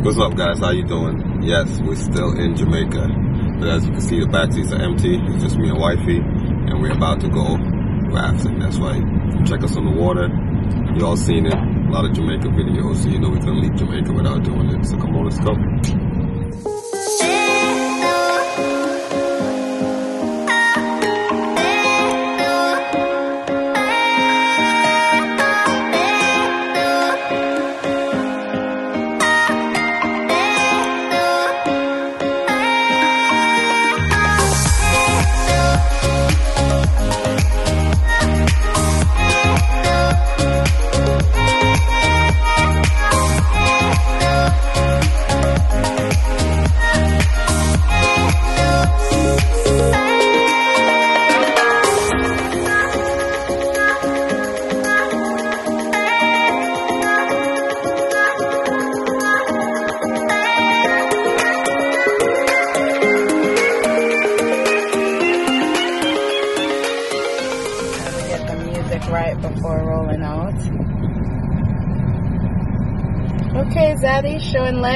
What's up, guys? How you doing? Yes, we're still in Jamaica, but as you can see, the back seats are empty. It's just me and wifey, and we're about to go rafting. That's right. Check us on the water. You all seen it. A lot of Jamaica videos, so you know we couldn't leave Jamaica without doing it. So come on, let's go.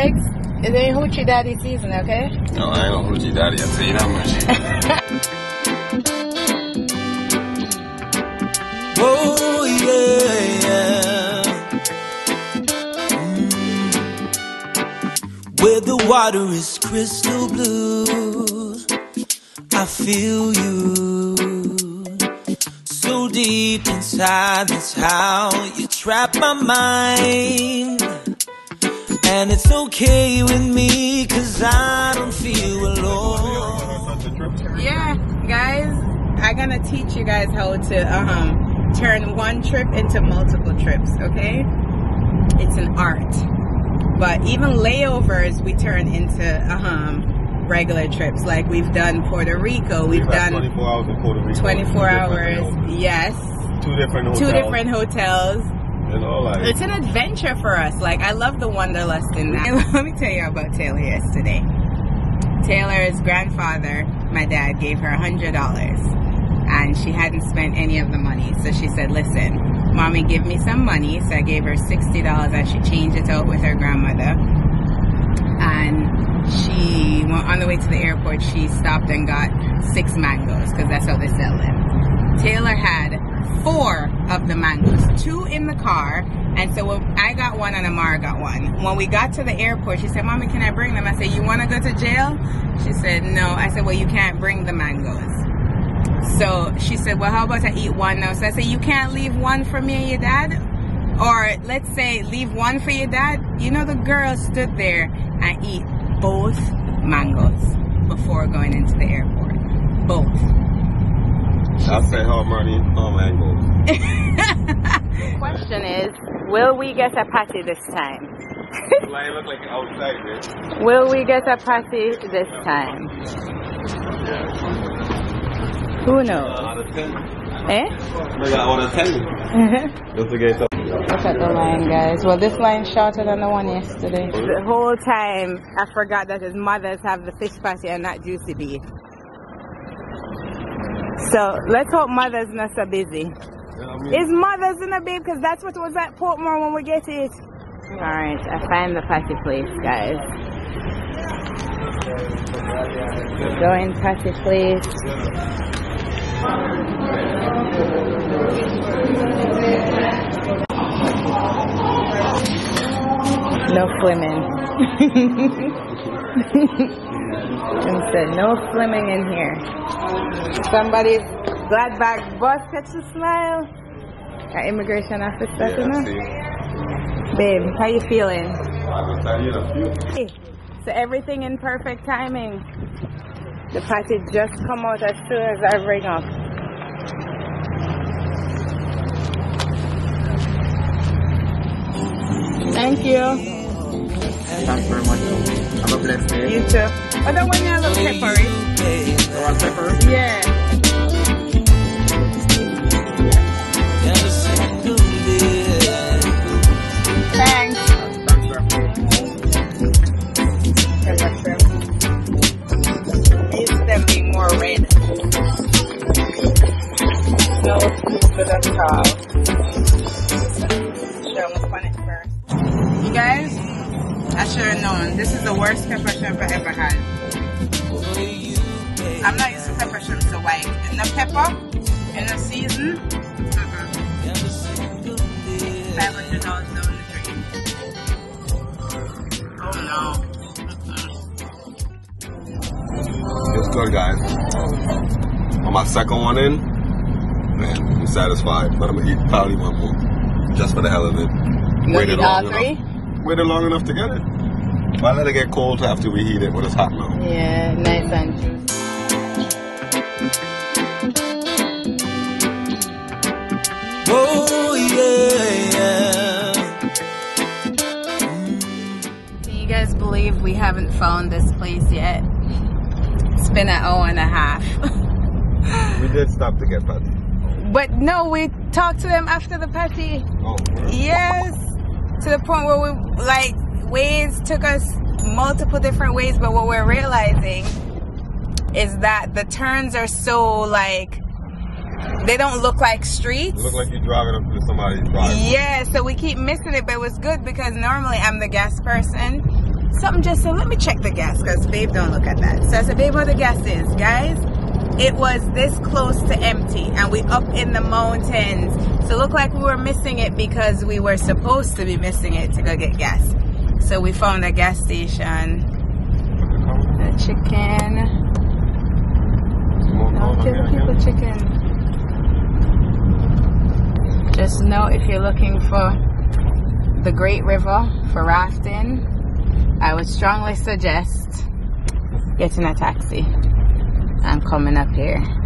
Legs. It ain't Hoochie Daddy season, okay? No, I ain't no hoochie daddy. I tell you that much. Oh yeah. Mm. Where the water is crystal blue, I feel you. So deep inside, that's how you trap my mind. And it's okay with me, cause I don't feel alone. Yeah, guys, I'm gonna teach you guys how to um, turn one trip into multiple trips, okay? It's an art. But even layovers we turn into um, regular trips. Like we've done Puerto Rico, we've had done 24 hours in Puerto Rico. 24 hours. Yes. Two different hotels. Two different hotels. You know, like. It's an adventure for us. Like I love the wanderlust in that. Let me tell you about Taylor yesterday. Taylor's grandfather, my dad, gave her a hundred dollars, and she hadn't spent any of the money. So she said, "Listen, mommy, give me some money." So I gave her sixty dollars, and she changed it out with her grandmother. And she, went on the way to the airport, she stopped and got six mangoes because that's how they sell them. Taylor had four of the mangoes, two in the car. And so I got one and Amara got one. When we got to the airport, she said, Mommy, can I bring them? I said, You want to go to jail? She said, No. I said, Well, you can't bring the mangoes. So she said, Well, how about I eat one now? So I said, You can't leave one for me and your dad? Or let's say, leave one for your dad. You know, the girl stood there and eat both mangoes before going into the airport. Both. I'll say how mangoes. The question is, will we get a patty this time? Like, look like outside, man. Will we get a patty this time? Who knows? 10. Eh? Look at out of 10. Just to get some. Look at the line, guys. Well, this line shorter than the one yesterday. The whole time, I forgot that his mothers have the fish patty and not juicy beef. So let's hope mother's not so busy. Is mother's in a babe? Because that's what was at Portmore when we get it. Alright, I find the patty place, guys. Going patty place. No swimming. and said no swimming in here. Somebody's glad bag bus catch a smile. Immigration officer, know? Babe, how you feeling? Hey, So everything in perfect timing. The party just come out as soon as I ring up. Thank you. Thanks very much. Have a blessed day. You too. Oh, the one you have a peppery. You want pepper? Yeah. Every guys, I sure unknown. This is the worst pepper shrimp I ever had. I'm not used to pepper shrimp so white. In the pepper, in the season, five hundred dollars down the drain. Oh no. It's good, guys. On my second one in, man, I'm satisfied. But I'm gonna eat probably one more, just for the hell of it. You Waited all long three? enough. Waited long enough to get it. Why let it get cold after we heat it when it's hot now? Yeah, nice and juicy. Oh, yeah. Can you guys believe we haven't found this place yet? It's been an hour and a half. We did stop to get patty. but no, we talked to them after the patty. Oh, Yes, to the point where we like ways took us multiple different ways, but what we're realizing is that the turns are so like they don't look like streets. look like you're driving up to somebody's driveway. Yeah, so we keep missing it, but it was good because normally I'm the gas person. Something just said, let me check the gas because babe don't look at that. So I said, babe, what the gas is, guys? It was this close to empty, and we up in the mountains. So it looked like we were missing it because we were supposed to be missing it to go get gas. So we found a gas station. The chicken. Don't give people chicken. Just know if you're looking for the Great River for rafting, I would strongly suggest getting a taxi and coming up here.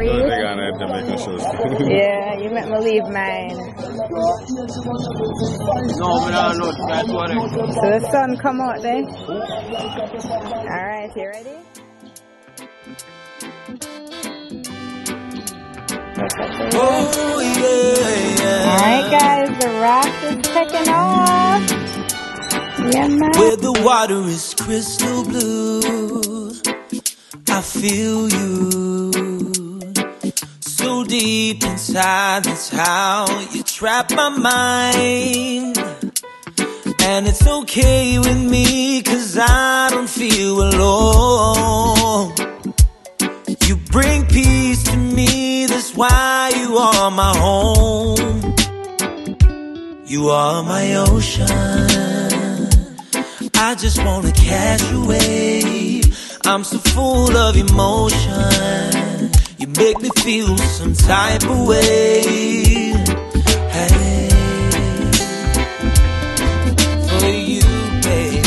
Where Those are they you? got at Jamaican shows. Yeah, you make me leave mine. No, me not know. That's what I. So the sun come out there. All right, you ready? Oh, yeah. All right, guys, the raft is taking off. Yeah, man. Where the water is crystal blue, I feel you. Deep inside, that's how you trap my mind. And it's okay with me, cause I don't feel alone. You bring peace to me, that's why you are my home. You are my ocean. I just wanna catch a wave. I'm so full of emotion. You make me feel some type of way. Hey, for you, baby,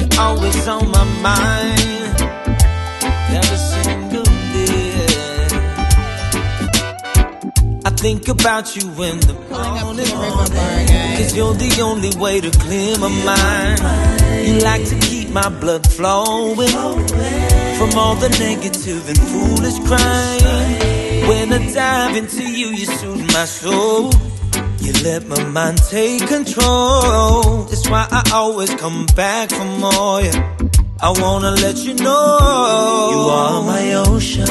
you're always on my mind. Every single day. I think about you in the morning. the river bar, guys. Cause you're the only way to clear my mind. You like to keep my blood flowing from all the negative and foolish crying. When I dive into you, you soothe my soul. You let my mind take control. That's why I always come back for more. Yeah. I wanna let you know you are my ocean.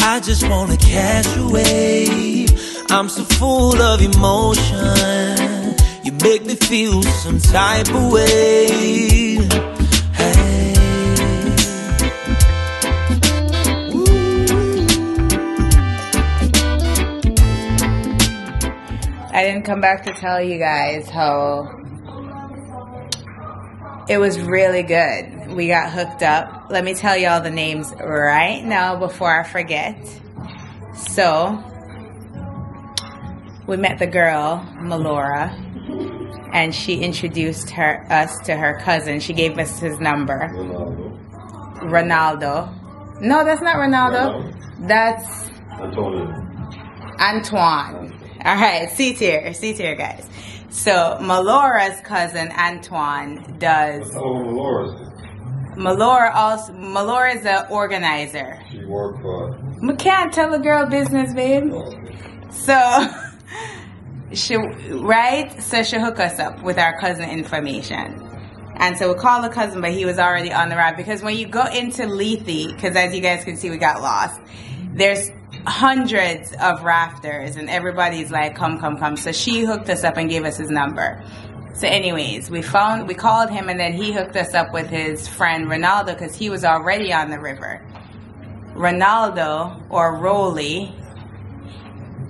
I just wanna catch a wave. I'm so full of emotion. You make me feel some type of way. Come back to tell you guys how it was really good. We got hooked up. Let me tell you all the names right now before I forget. So, we met the girl, Melora, and she introduced her us to her cousin. She gave us his number. Ronaldo. Ronaldo. No, that's not Ronaldo. That's Antonio. Antoine. All right, C tier, C tier, guys. So Melora's cousin Antoine does. Oh, Laura's. Melora also. Melora's an organizer. She worked for. We can't tell a girl business, babe. Oh, so she right. So she hook us up with our cousin information. And so we call the cousin, but he was already on the ride because when you go into Lethe, because as you guys can see, we got lost. There's hundreds of rafters, and everybody's like, "Come, come, come!" So she hooked us up and gave us his number. So, anyways, we found we called him, and then he hooked us up with his friend Ronaldo because he was already on the river. Ronaldo or roly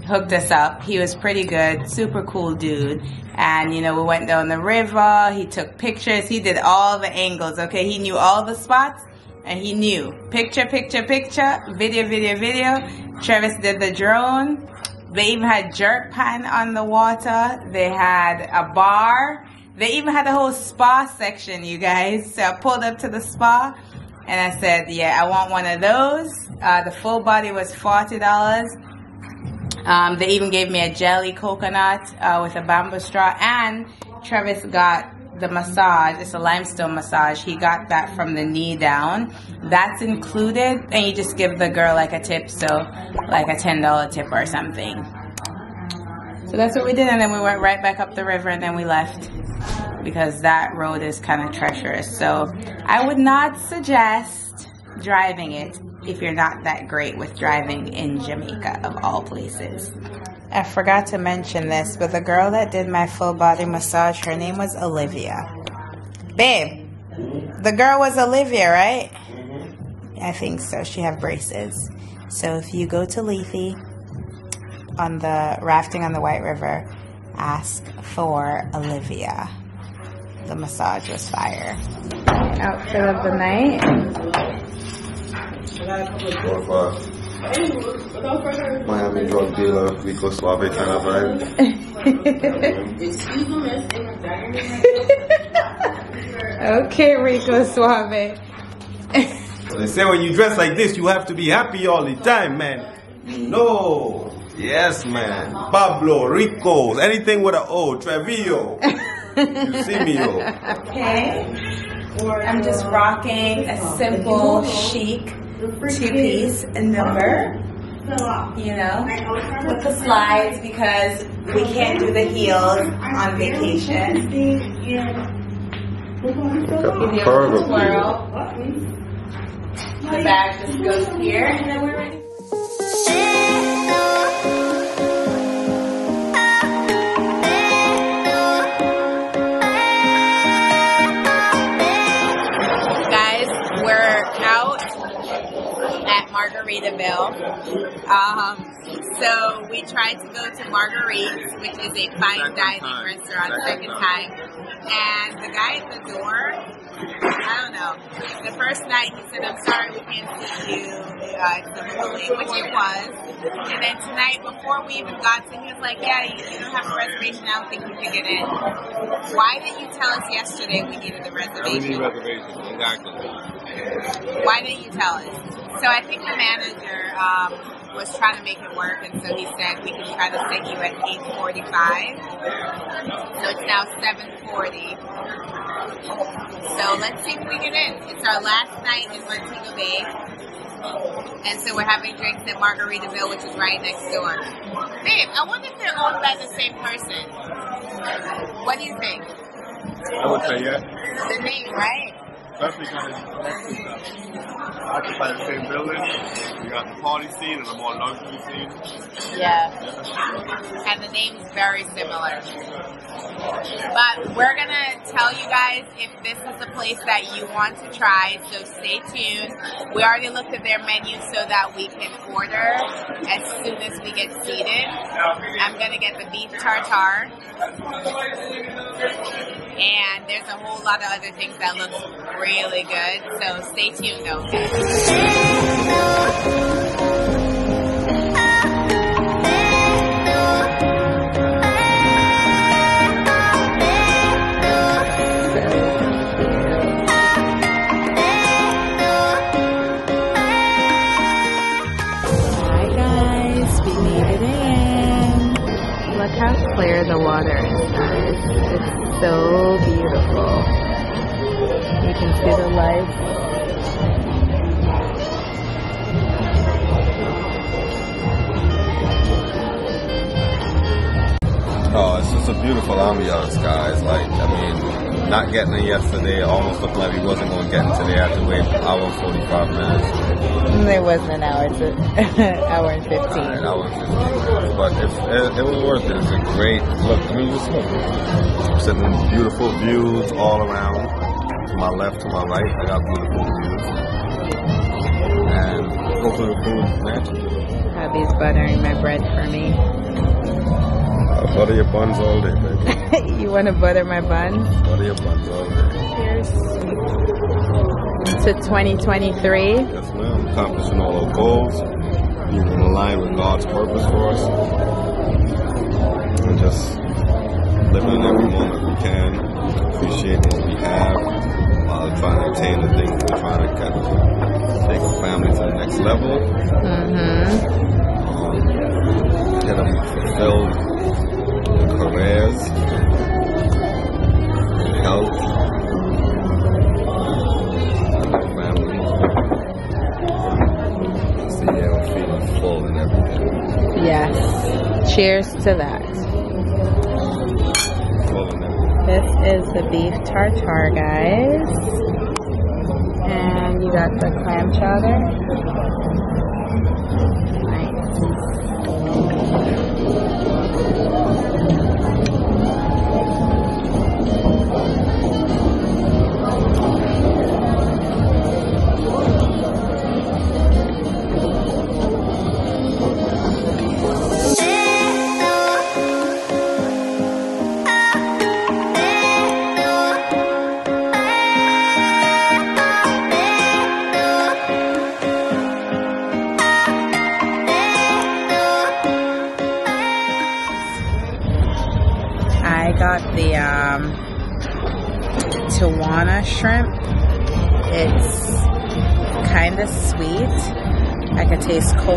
hooked us up. He was pretty good, super cool dude. And you know, we went down the river. He took pictures. He did all the angles. Okay, he knew all the spots, and he knew picture, picture, picture, video, video, video. Travis did the drone. They even had jerk pan on the water. They had a bar. They even had a whole spa section, you guys. So I pulled up to the spa and I said, yeah, I want one of those. Uh, the full body was $40. Um, they even gave me a jelly coconut uh, with a bamboo straw. And Travis got the massage. It's a limestone massage. He got that from the knee down. That's included, and you just give the girl like a tip, so like a ten dollar tip or something. So that's what we did, and then we went right back up the river, and then we left because that road is kind of treacherous. So I would not suggest driving it if you're not that great with driving in Jamaica, of all places. I forgot to mention this, but the girl that did my full body massage, her name was Olivia. Babe, the girl was Olivia, right? I think so. She have braces. So if you go to Lethe on the rafting on the White River, ask for Olivia. The massage was fire. Outfit of the night. Four or five. Miami drug dealer, Rico Suave kind of vibe. okay, Rico Suave. They say when you dress like this, you have to be happy all the time, man. No. Yes, man. Pablo, Rico, anything with an O, Trevillo. you see me, yo. Okay. I'm just rocking a simple, chic two-piece number. You know, with the slides because we can't do the heels on vacation. Give you a little twirl. The bag just goes here, and then we're ready. Margaritaville. Um, so we tried to go to Marguerite's, which is a fine Second dining time. restaurant, Second second time. time. And the guy at the door, I don't know. The first night he said, "I'm sorry, we can't see you. Uh, it's a bully," which it was. And then tonight, before we even got to, he was like, "Yeah, you, you don't have a reservation. I don't think you can get in." Why didn't you tell us yesterday we needed a We need reservation? reservations, exactly. Why didn't you tell us? So I think the manager um, was trying to make it work, and so he said we can try to set you at 8:45. So it's now 7:40. So let's see if we get in. It's our last night in Montego Bay, and so we're having drinks at Margaritaville, which is right next door. Babe, I wonder if they're owned by the same person. What do you think? I would say yes. The name, right? Especially kind of occupy the same building. You got the party scene and the more luxury scene. Yeah. And the name's very similar. But we're gonna tell you guys if this is the place that you want to try, so stay tuned. We already looked at their menu so that we can order as soon as we get seated. I'm gonna get the beef tartare. And there's a whole lot of other things that look really good. So stay tuned though. How clear the water is. It's so beautiful. You can see. Oh, it's just a beautiful ambiance, guys. Like, I mean, not getting it yesterday, almost looked like we wasn't going to get it today. I had to wait an hour and 45 minutes. Mm, there wasn't an hour, it's an hour and 15. Alright, hour and 15 minutes. But it's, it, it was worth it. It's a great look. I mean, just look. Sitting in beautiful views all around. My left, to my right, I got beautiful views. And hopefully the food matches. Hubby's buttering my bread for me. I'll butter your buns all day, baby. you want to butter my buns? butter your buns all day. Cheers. To 2023. Yes, ma'am. Accomplishing all our goals. Being in line with God's purpose for us. And just living in every moment we can. Appreciating what we have. While trying to attain the things we're trying to get. Take our family to the next level. Mm-hmm. Um, get them fulfilled careers, health, family. So yeah, we're feeling full and everything. Yes. Cheers to that. This is the beef tartare, guys. And you got the clam chowder. Nice.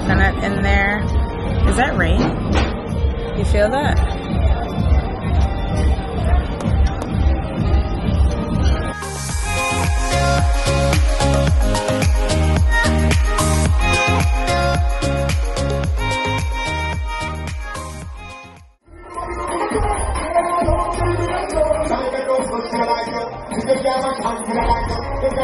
Coconut in there. Is that rain? You feel that?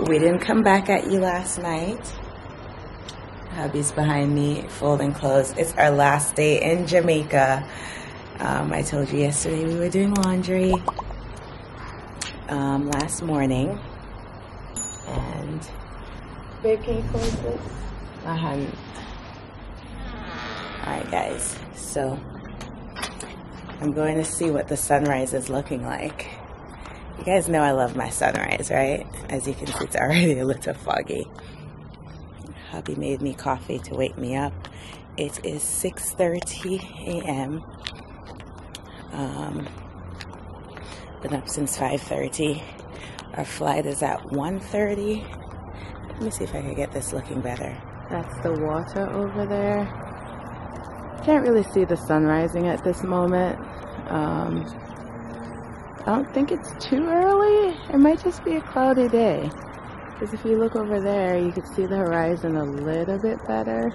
We didn't come back at you last night. Hubby's behind me, folding clothes. It's our last day in Jamaica. Um, I told you yesterday we were doing laundry um, last morning. And, babe, can you close this? I hadn't. Alright, guys. So, I'm going to see what the sunrise is looking like. You guys know I love my sunrise, right? As you can see, it's already a little foggy. Hubby made me coffee to wake me up. It is 6.30 a.m. Um, been up since 5.30. Our flight is at 1.30. Let me see if I can get this looking better. That's the water over there. Can't really see the sun rising at this moment. Um, I don't think it's too early. It might just be a cloudy day. Because if you look over there, you can see the horizon a little bit better.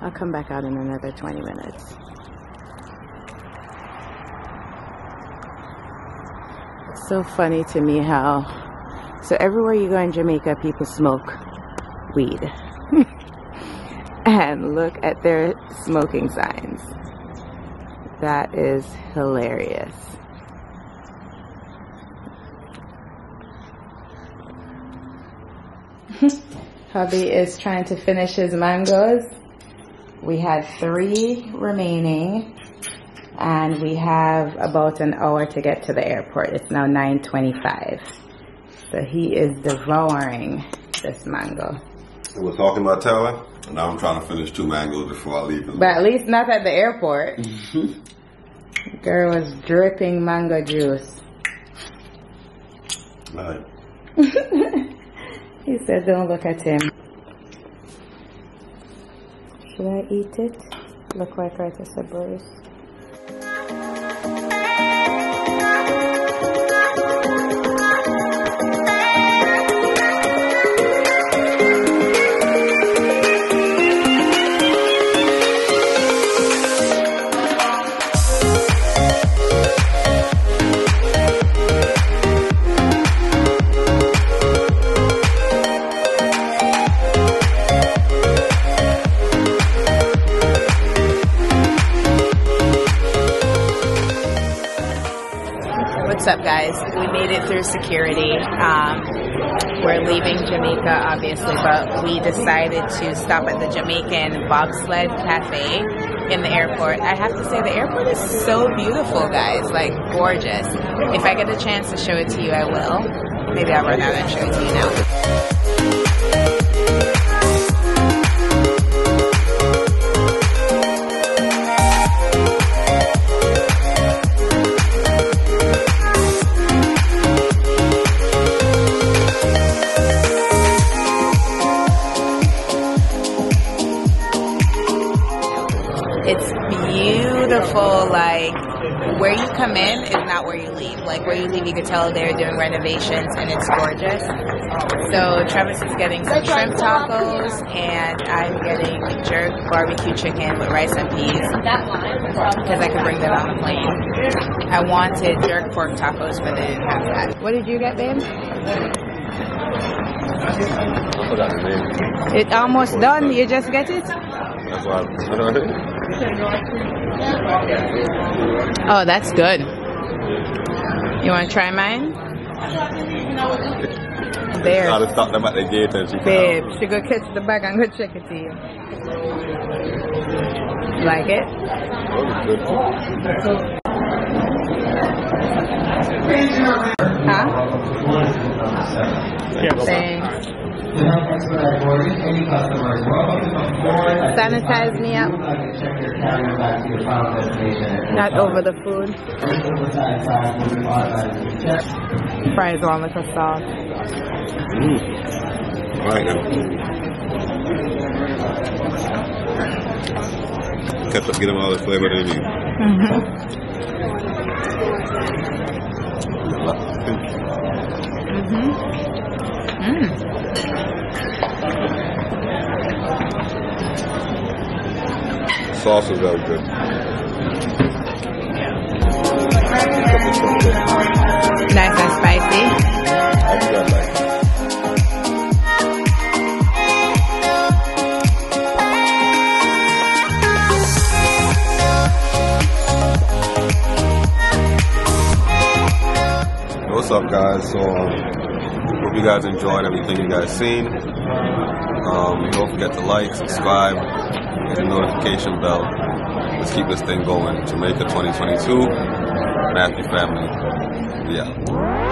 I'll come back out in another 20 minutes. It's so funny to me how, so everywhere you go in Jamaica, people smoke weed. and look at their smoking signs. That is hilarious. Hubby is trying to finish his mangoes. We had three remaining and we have about an hour to get to the airport. It's now 9.25. So he is devouring this mango. We're talking about Taylor. And Now I'm trying to finish two mangoes before I leave. But at least not at the airport. Girl was dripping mango juice. Alright. He said, don't look at him. Should I eat it? Look like Curtis said, Bruce. What's made it through security. Um, we're leaving Jamaica, obviously, but we decided to stop at the Jamaican Bobsled Cafe in the airport. I have to say, the airport is so beautiful, guys. Like, gorgeous. If I get a chance to show it to you, I will. Maybe I'll run out and show it to you now. You leave, you can tell they're doing renovations, and it's gorgeous. So Travis is getting some shrimp tacos, and I'm getting jerk barbecue chicken with rice and peas because I could bring that on the plane. I wanted jerk pork tacos, but they didn't have that. What did you get, babe? I forgot the name. It almost done. You just get it? That's why. I, Oh, that's good. You want to try mine? There. Gotta stop them at the gate and she Babe, she go catch the bag and go check it to you. Like it? Huh? Thanks. Sanitize me up. Not over the food. Fries on with the sauce. Mm. Alright then. Ketchup, get them all the flavor they need. Mm-hmm. Mm-hmm. Mm-hmm. Mm. Sauce is very good. Nice and spicy. I think I like it. What's up, guys? So, um, guys enjoyed everything you guys seen. Um, don't forget to like, subscribe, hit the notification bell. Let's keep this thing going. Jamaica 2022, Matthew family. Yeah.